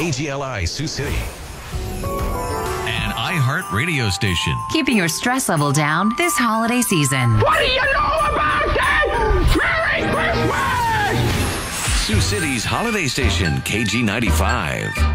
KGLI Sioux City. An iHeart radio station. Keeping your stress level down this holiday season. What do you know about that? Merry Christmas! Sioux City's holiday station, KG95.